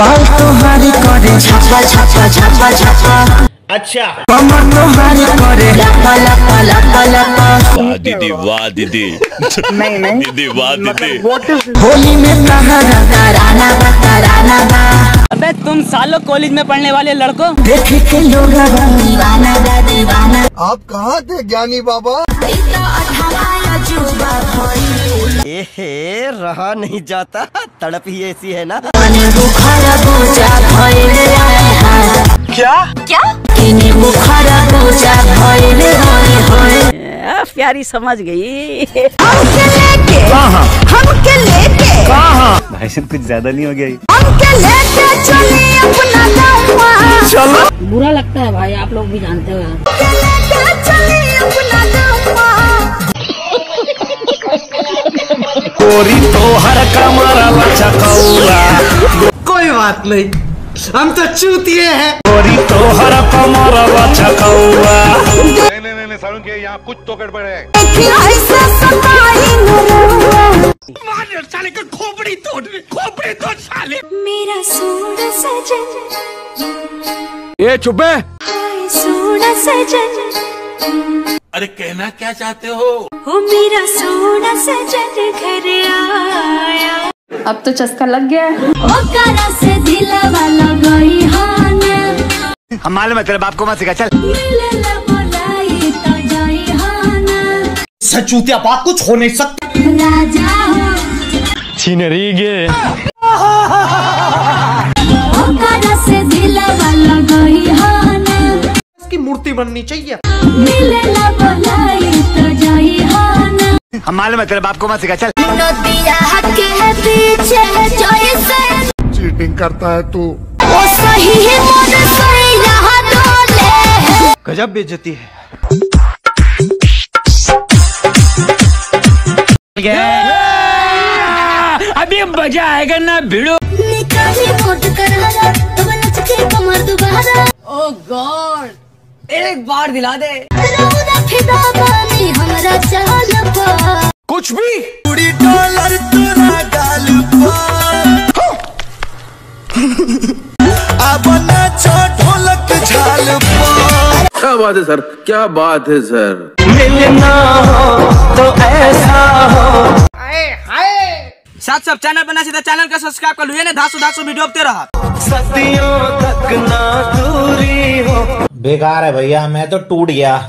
बाल तोहारी करे। छापा छापा छापा छापा अच्छा। कमर तोहारी करे। लपा लपा लपा लपा वाह दीदी वाह दीदी। नहीं नहीं। दीदी वाह दीदी। होली में तहरा तराना बा तराना बा अबे तुम सालों कॉलेज में पढ़ने वाले लड़को। देख के लोग दीवाना दीवाना। आप कहाँ थे ज्ञानी बाबा? एहे रहा नहीं जाता। तड़प ही ऐसी है ना। भइल क्या? क्या? प्यारी समझ गई। हमके लेके हमके लेके। भाई साहब कुछ ज़्यादा नहीं हो गया? हमके लेके चली अपना गाँव बुरा लगता है भाई आप लोग भी जानते हो। लेके चली अपना गाँव गोरी तो हर कमर लचकौला बात नहीं। हम तो चूतिए हैं। तो नहीं नहीं नहीं सारुण के यहाँ कुछ तो गड़बड़ है। ऐसा सताई न रहुआ मेरा सोना सजन। ये चुप है। सोना सजन। अरे कहना क्या चाहते हो? हो मेरा सोना सजन घर आया अब तो चस्का लग गया है। हम मालूम है तेरे बाप को मत सिखा चल। त जाई हाना। सचूतिया बात कुछ हो नहीं सकता राजा गे। इसकी मूर्ति बननी चाहिए। हम मालूम है तेरे बाप को मत सिखा चल। चीटिंग करता है तू। है गजब बेइज्जती है। अभी मज़ा आएगा ना भिड़ो। ओ गॉड एक बार दिला दे। कुछ भी। पूरी डॉलर तोरा गाल अब ढोलक झाल क्या बात है सर? क्या बात है सर? मिलना हो तो ऐसा हो। साथ सब चैनल बना सीधा चैनल का सब्सक्राइब कर लिया ना धासु धासु वीडियो अपते रहा सदियों तक ना दूरी हो। बेकार है भैया मैं तो टूट गया।